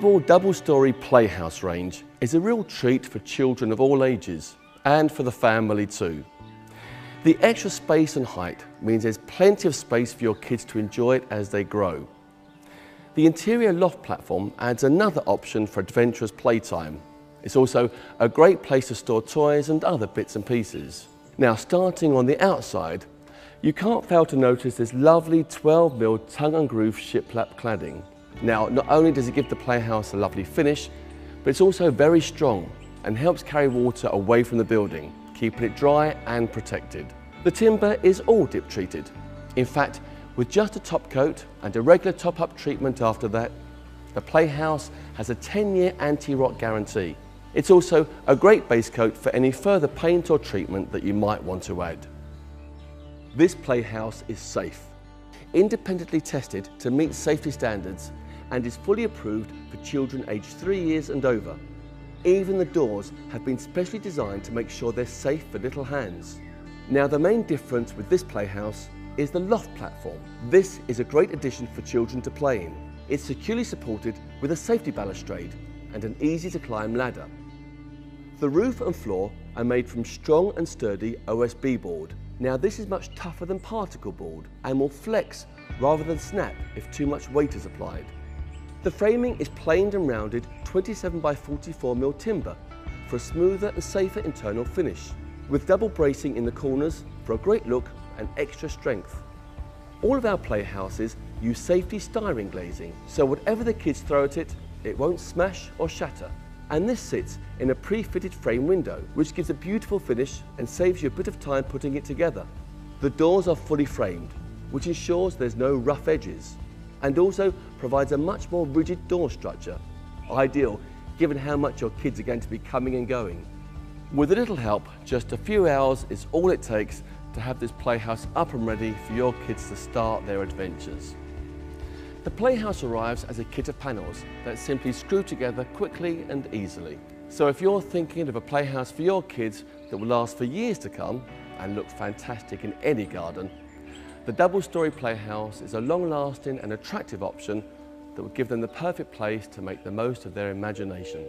The double-storey playhouse range is a real treat for children of all ages and for the family too. The extra space and height means there's plenty of space for your kids to enjoy it as they grow. The interior loft platform adds another option for adventurous playtime. It's also a great place to store toys and other bits and pieces. Now starting on the outside, you can't fail to notice this lovely 12mm tongue and groove shiplap cladding. Now, not only does it give the playhouse a lovely finish, but it's also very strong and helps carry water away from the building, keeping it dry and protected. The timber is all dip treated. In fact, with just a top coat and a regular top-up treatment after that, the Playhouse has a 10-year anti-rot guarantee. It's also a great base coat for any further paint or treatment that you might want to add. This Playhouse is safe, independently tested to meet safety standards and is fully approved for children aged three years and over. Even the doors have been specially designed to make sure they're safe for little hands. Now the main difference with this playhouse is the loft platform. This is a great addition for children to play in. It's securely supported with a safety balustrade and an easy to climb ladder. The roof and floor are made from strong and sturdy OSB board. Now this is much tougher than particle board and will flex rather than snap if too much weight is applied. The framing is planed and rounded 27 by 44 mm timber for a smoother and safer internal finish, with double bracing in the corners for a great look and extra strength. All of our playhouses use safety styrene glazing, so whatever the kids throw at it, it won't smash or shatter. And this sits in a pre-fitted frame window, which gives a beautiful finish and saves you a bit of time putting it together. The doors are fully framed, which ensures there's no rough edges and also provides a much more rigid door structure, ideal given how much your kids are going to be coming and going. With a little help, just a few hours is all it takes to have this playhouse up and ready for your kids to start their adventures. The playhouse arrives as a kit of panels that simply screw together quickly and easily. So if you're thinking of a playhouse for your kids that will last for years to come and look fantastic in any garden, the double-storey playhouse is a long-lasting and attractive option that will give them the perfect place to make the most of their imagination.